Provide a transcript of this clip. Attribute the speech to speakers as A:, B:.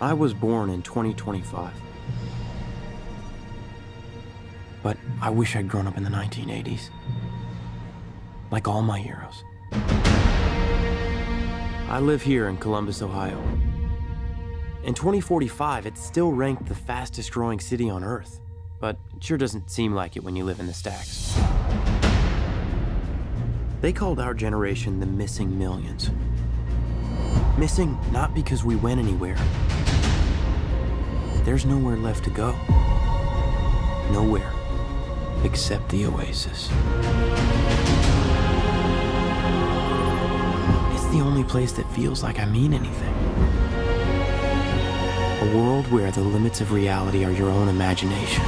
A: I was born in 2025. But I wish I'd grown up in the 1980s. Like all my heroes. I live here in Columbus, Ohio. In 2045, it's still ranked the fastest growing city on Earth. But it sure doesn't seem like it when you live in the stacks. They called our generation the missing millions. Missing not because we went anywhere. There's nowhere left to go. Nowhere except the oasis. It's the only place that feels like I mean anything. A world where the limits of reality are your own imagination.